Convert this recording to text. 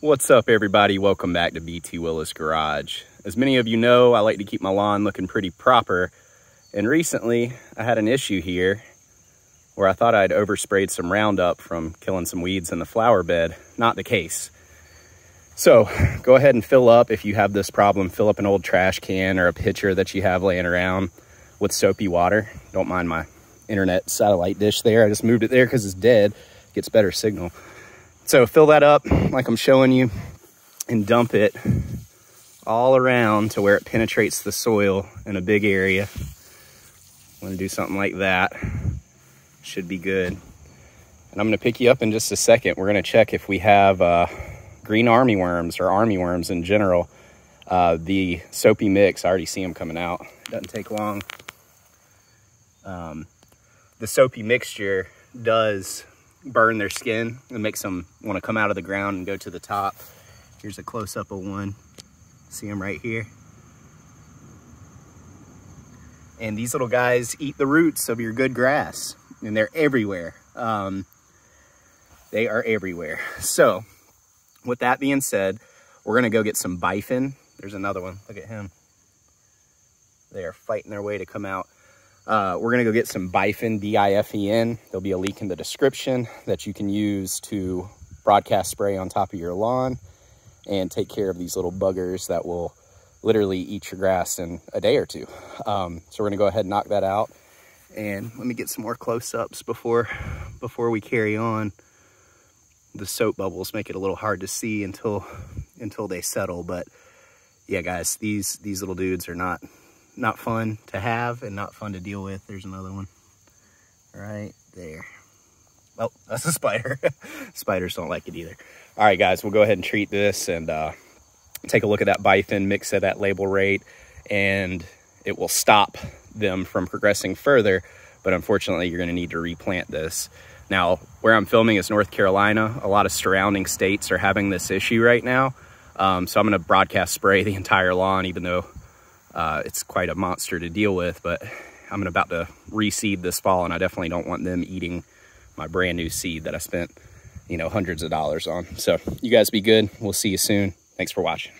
What's up everybody? Welcome back to Btwillia's Garage. As many of you know, I like to keep my lawn looking pretty proper. And recently I had an issue here where I thought I'd oversprayed some Roundup from killing some weeds in the flower bed. Not the case. So go ahead and fill up if you have this problem. Fill up an old trash can or a pitcher that you have laying around with soapy water. Don't mind my internet satellite dish there. I just moved it there because it's dead. Gets better signal. So fill that up like I'm showing you and dump it all around to where it penetrates the soil in a big area. I'm gonna do something like that. Should be good. And I'm gonna pick you up in just a second. We're gonna check if we have uh, green army worms or army worms in general. Uh, the soapy mix, I already see them coming out. Doesn't take long. Um, the soapy mixture does burn their skin and makes them want to come out of the ground and go to the top. Here's a close-up of one. See them right here. And these little guys eat the roots of your good grass and they're everywhere. Um, they are everywhere. So with that being said, we're gonna go get some Bifen. There's another one, look at him. They are fighting their way to come out. Uh, we're gonna go get some Bifen, B-I-F-E-N. There'll be a link in the description that you can use to broadcast spray on top of your lawn and take care of these little buggers that will literally eat your grass in a day or two. Um, so we're gonna go ahead and knock that out. And let me get some more close-ups before, before we carry on. The soap bubbles make it a little hard to see until, until they settle. But yeah, guys, these, these little dudes are not, not fun to have and not fun to deal with. There's another one right there. Oh, that's a spider. Spiders don't like it either. All right, guys, we'll go ahead and treat this and uh, take a look at that Bifen, mix at that label rate, and it will stop them from progressing further. But unfortunately, you're going to need to replant this. Now, where I'm filming is North Carolina. A lot of surrounding states are having this issue right now. Um, so I'm going to broadcast spray the entire lawn, even though uh, it's quite a monster to deal with, but I'm about to reseed this fall and I definitely don't want them eating my brand new seed that I spent, you know, hundreds of dollars on. So you guys be good. We'll see you soon. Thanks for watching.